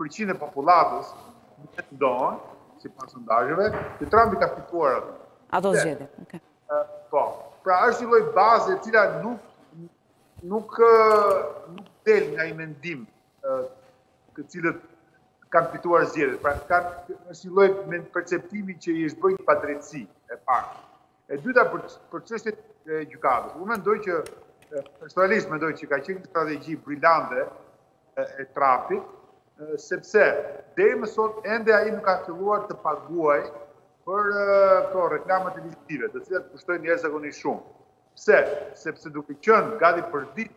Përqind e popullatës nuk e ndonë, si pas ndajëve, që Trump i ka fituar atë. Ato zgjedhje, oke. Po, pra është një loj bazë e cila nuk nuk nuk del nga ai mendim të cilët kanë fituar zgjedhjet. Pra kanë është një lloj perceptimi që i është bërë një padrejtësi. E para. E dyta për për çështjen e gjykatës. Unë mendoj që personalisht mendoj që ka qenë një strategji brilante e Trumpit, sepse deri më sot ende ai nuk ka filluar të paguaj për këto reklama televizive, të cilat kushtojnë jashtëzakonisht shumë. Pse? Sepse duke qenë gati përditë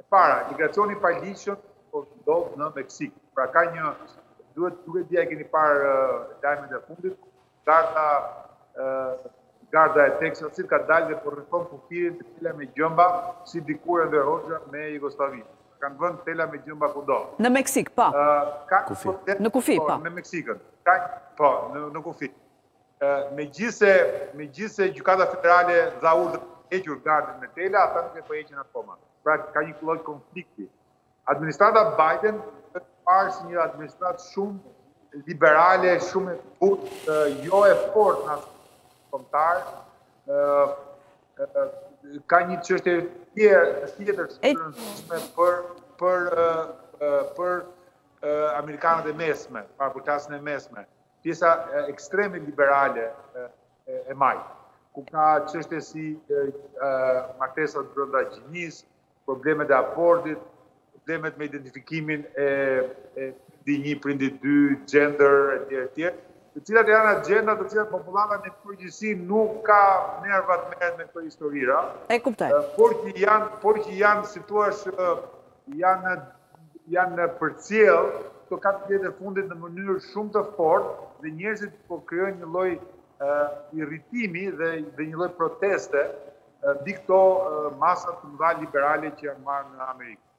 E para, migracioni i paligjshëm po ndodh në Meksikë. Pra ka një duhet duke, di a e keni parë lajmet e fundit, garda garda e Texasit ka dalë dhe po rrethon kufirin me tela me gjemba si dikur Enver Hoxha me Jugosllavinë. Kanë vënë tela me gjemba kudo. Në Meksikë, po. Ka kufi. Në kufi, po. Në Meksikën. Ka po, në, në kufi. Megjithëse megjithëse Gjykata Federale dha urdhër për të hequr gardhin me tela, ata nuk e po e heqin akoma. Pra ka një lloj konflikti. Administrata Biden është parë si një administratë shumë liberale, shumë e butë, jo e fortë në aspektin kombëtar, ka një çështje tjetër shumë për për për amerikanët e mesëm, pra për klasën e mesme. pjesa ekstreme liberale e majtë, ku ka çështje si martesat brenda gjinisë, problemet e abortit, problemet me identifikimin e prindi një, prindi dy, gender, e tjera, e tjera, të cilat janë axhenda të cilat popullata në përgjithësi nuk ka nervat më me këto historira. E kuptoj. Por që janë, por që janë, si të thuash, janë janë përcjellë këto katër vitet e fundit në mënyrë shumë të fortë dhe njerëzit po krijojnë një lloj irritimi dhe dhe një lloj proteste mbi këto masa të mëdha liberale që janë marrë në Amerikë.